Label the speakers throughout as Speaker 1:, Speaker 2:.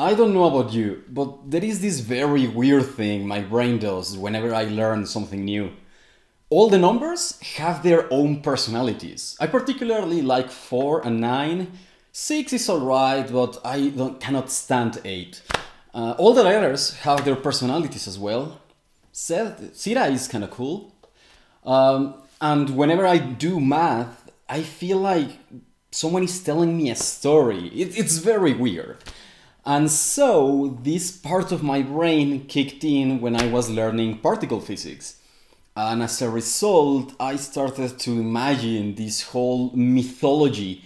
Speaker 1: I don't know about you, but there is this very weird thing my brain does whenever I learn something new. All the numbers have their own personalities. I particularly like 4 and 9. 6 is alright, but I cannot stand 8. Uh, all the letters have their personalities as well. Zeta is kind of cool. Um, and whenever I do math, I feel like someone is telling me a story. It, it's very weird. And so this part of my brain kicked in when I was learning particle physics. And as a result, I started to imagine this whole mythology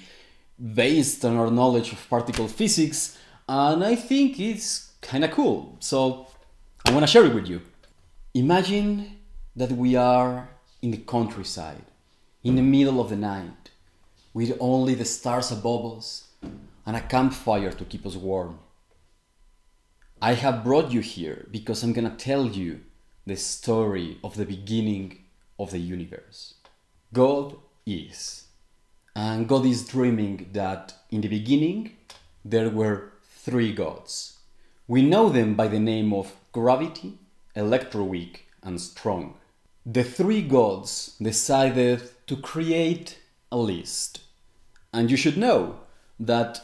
Speaker 1: based on our knowledge of particle physics, and I think it's kind of cool. So I want to share it with you. Imagine that we are in the countryside, in the middle of the night, with only the stars above us and a campfire to keep us warm. I have brought you here because I'm gonna tell you the story of the beginning of the universe. God is. And God is dreaming that in the beginning there were three gods. We know them by the name of gravity, electroweak, and strong. The three gods decided to create a list. And you should know that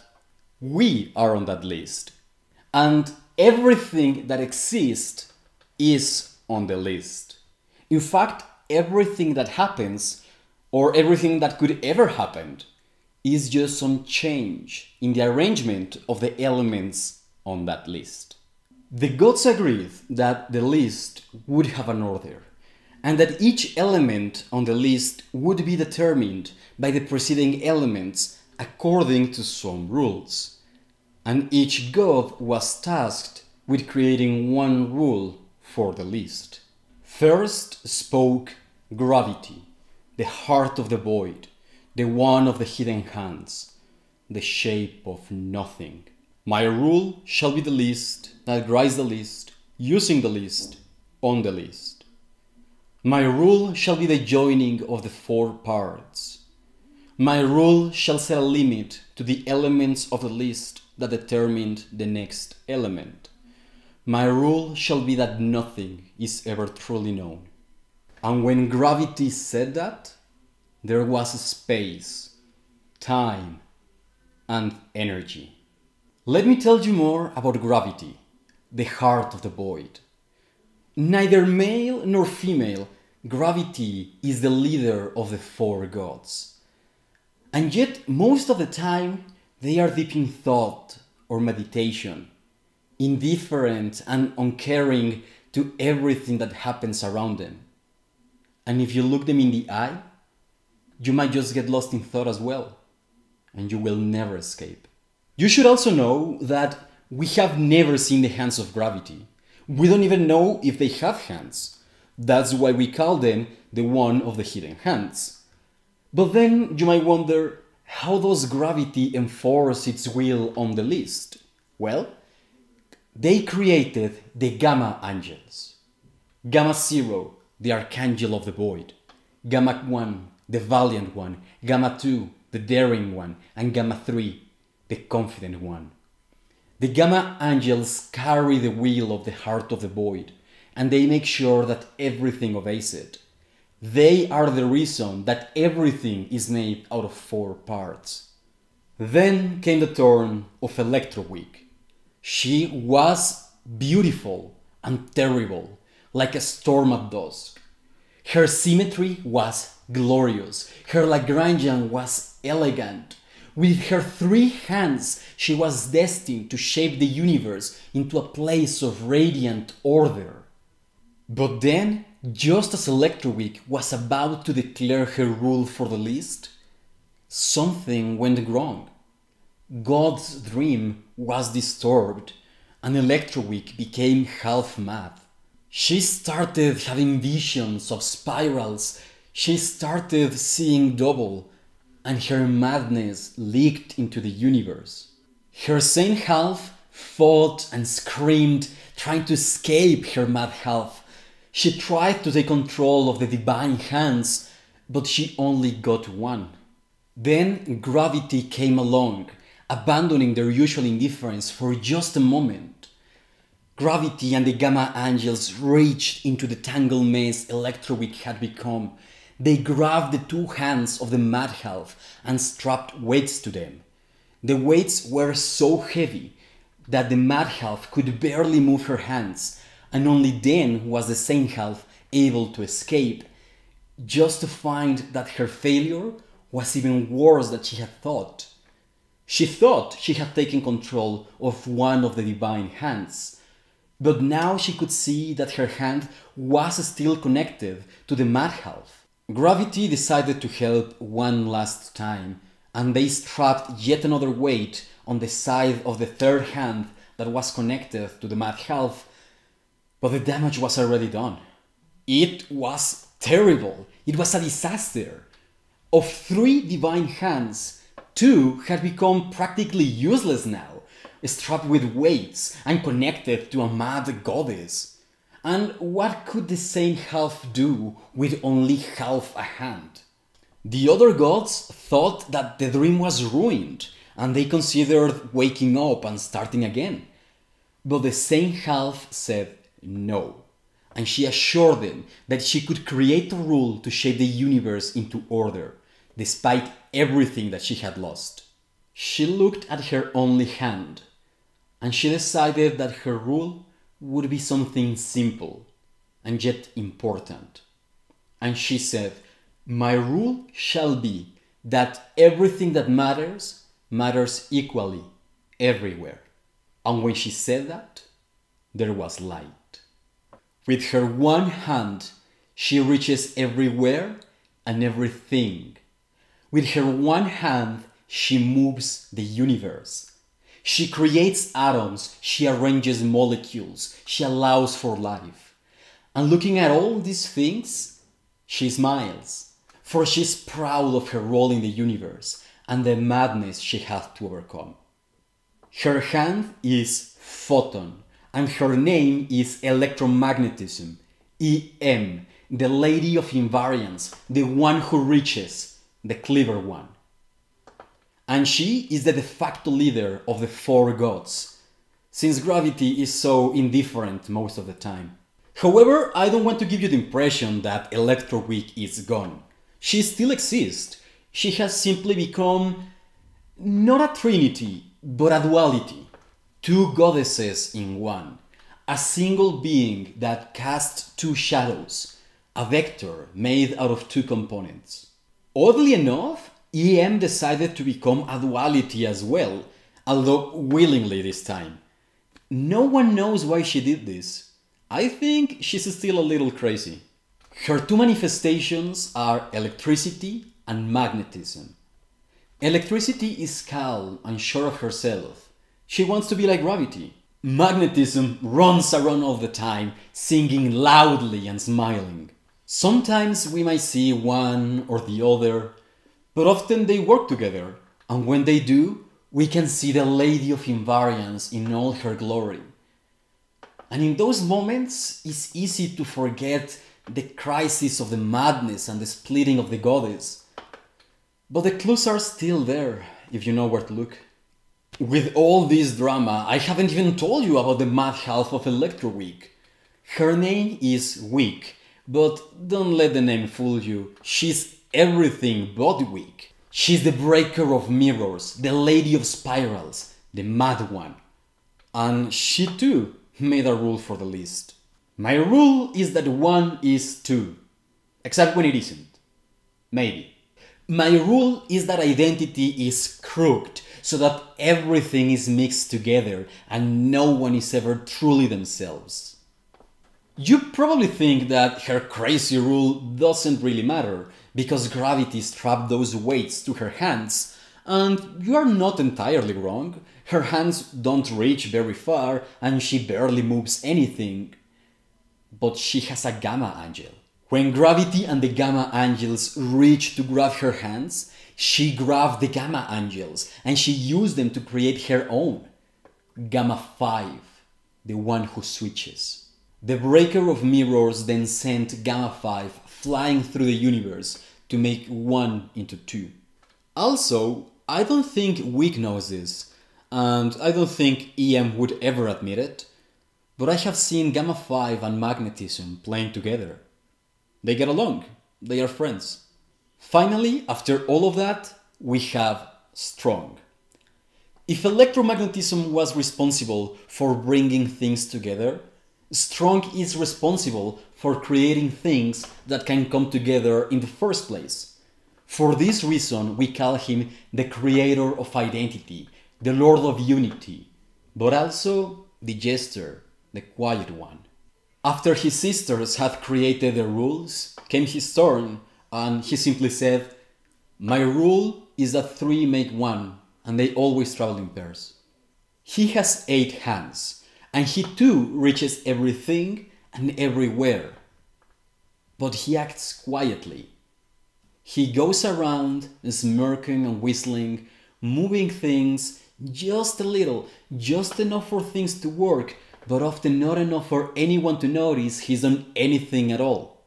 Speaker 1: we are on that list. And everything that exists is on the list. In fact, everything that happens, or everything that could ever happen, is just some change in the arrangement of the elements on that list. The gods agreed that the list would have an order, and that each element on the list would be determined by the preceding elements according to some rules. And each god was tasked with creating one rule for the list. First spoke gravity, the heart of the void, the one of the hidden hands, the shape of nothing. My rule shall be the list that writes the list, using the list, on the list. My rule shall be the joining of the four parts. My rule shall set a limit to the elements of the list that determined the next element. My rule shall be that nothing is ever truly known. And when gravity said that, there was space, time, and energy. Let me tell you more about gravity, the heart of the void. Neither male nor female, gravity is the leader of the four gods. And yet, most of the time, they are deep in thought or meditation indifferent and uncaring to everything that happens around them. And if you look them in the eye, you might just get lost in thought as well, and you will never escape. You should also know that we have never seen the hands of gravity. We don't even know if they have hands. That's why we call them the one of the hidden hands. But then you might wonder how does gravity enforce its will on the list? Well, they created the Gamma Angels. Gamma Zero, the Archangel of the Void. Gamma 1, the Valiant one. Gamma 2, the Daring one. And Gamma 3, the Confident one. The Gamma Angels carry the wheel of the heart of the void, and they make sure that everything obeys it. They are the reason that everything is made out of four parts. Then came the turn of Electroweak, she was beautiful and terrible, like a storm at dusk. Her symmetry was glorious. Her Lagrangian was elegant. With her three hands, she was destined to shape the universe into a place of radiant order. But then, just as Electroweak was about to declare her rule for the list, something went wrong. God's dream was disturbed and Electroweak became half mad. She started having visions of spirals, she started seeing double, and her madness leaked into the universe. Her sane half fought and screamed, trying to escape her mad half. She tried to take control of the divine hands, but she only got one. Then gravity came along abandoning their usual indifference for just a moment. Gravity and the Gamma Angels reached into the tangled mess Electroweak had become. They grabbed the two hands of the Mad Half and strapped weights to them. The weights were so heavy that the Mad Half could barely move her hands, and only then was the Sane Half able to escape, just to find that her failure was even worse than she had thought. She thought she had taken control of one of the divine hands but now she could see that her hand was still connected to the mad half. Gravity decided to help one last time, and they strapped yet another weight on the side of the third hand that was connected to the mad half, but the damage was already done. It was terrible. It was a disaster. Of three divine hands, two had become practically useless now strapped with weights and connected to a mad goddess. And what could the same half do with only half a hand? The other gods thought that the dream was ruined and they considered waking up and starting again. But the same half said no, and she assured them that she could create a rule to shape the universe into order, despite everything that she had lost. She looked at her only hand and she decided that her rule would be something simple and yet important. And she said, My rule shall be that everything that matters matters equally everywhere. And when she said that, there was light. With her one hand, she reaches everywhere and everything. With her one hand, she moves the universe she creates atoms, she arranges molecules, she allows for life. And looking at all these things, she smiles, for she's proud of her role in the universe and the madness she has to overcome. Her hand is Photon, and her name is electromagnetism, EM, the lady of invariance, the one who reaches, the clever one and she is the de facto leader of the four gods, since gravity is so indifferent most of the time. However, I don't want to give you the impression that Electroweak is gone. She still exists. She has simply become not a trinity, but a duality. Two goddesses in one. A single being that casts two shadows. A vector made out of two components. Oddly enough, EM decided to become a duality as well, although willingly this time. No one knows why she did this. I think she's still a little crazy. Her two manifestations are electricity and magnetism. Electricity is calm and sure of herself. She wants to be like gravity. Magnetism runs around all the time, singing loudly and smiling. Sometimes we might see one or the other but often they work together, and when they do, we can see the Lady of Invariance in all her glory. And in those moments, it's easy to forget the crisis of the madness and the splitting of the goddess. But the clues are still there, if you know where to look. With all this drama, I haven't even told you about the mad half of Electroweak. Her name is Week, but don't let the name fool you. She's everything but weak. She's the breaker of mirrors, the lady of spirals, the mad one. And she too made a rule for the list. My rule is that one is two, except when it isn't. Maybe. My rule is that identity is crooked, so that everything is mixed together and no one is ever truly themselves. You probably think that her crazy rule doesn't really matter, because gravity strapped those weights to her hands, and you are not entirely wrong. Her hands don't reach very far and she barely moves anything. But she has a Gamma Angel. When gravity and the Gamma Angels reached to grab her hands, she grabbed the Gamma Angels and she used them to create her own. Gamma 5, the one who switches. The breaker of mirrors then sent Gamma 5 flying through the universe to make one into two. Also, I don't think Weak knows this, and I don't think EM would ever admit it, but I have seen Gamma 5 and magnetism playing together. They get along, they are friends. Finally, after all of that, we have strong. If electromagnetism was responsible for bringing things together, strong is responsible for creating things that can come together in the first place. For this reason, we call him the creator of identity, the Lord of unity, but also the jester, the quiet one. After his sisters had created the rules, came his turn, and he simply said, My rule is that three make one, and they always travel in pairs. He has eight hands, and he too reaches everything and everywhere. But he acts quietly. He goes around smirking and whistling, moving things just a little, just enough for things to work, but often not enough for anyone to notice he's on anything at all.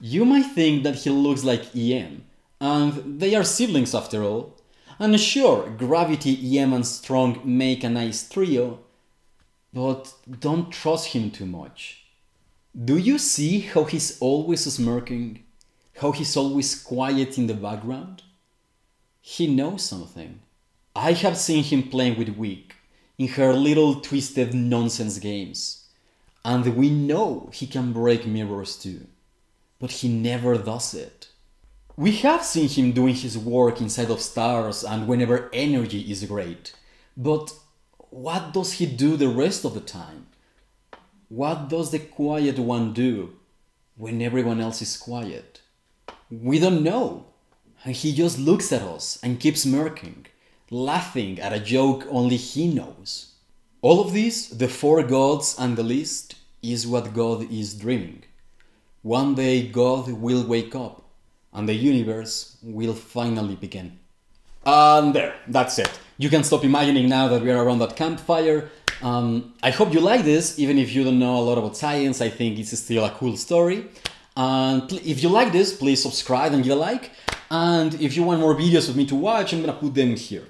Speaker 1: You might think that he looks like EM, and they are siblings after all. And sure, Gravity, EM, and Strong make a nice trio, but don't trust him too much. Do you see how he's always smirking? How he's always quiet in the background? He knows something. I have seen him playing with Weak in her little twisted nonsense games, and we know he can break mirrors too, but he never does it. We have seen him doing his work inside of stars and whenever energy is great, but what does he do the rest of the time? What does the quiet one do when everyone else is quiet? We don't know. He just looks at us and keeps smirking, laughing at a joke only he knows. All of this, the four gods and the list, is what God is dreaming. One day God will wake up and the universe will finally begin. And there, that's it. You can stop imagining now that we are around that campfire. Um, I hope you like this, even if you don't know a lot about science, I think it's still a cool story. And if you like this, please subscribe and give a like. And if you want more videos of me to watch, I'm gonna put them here.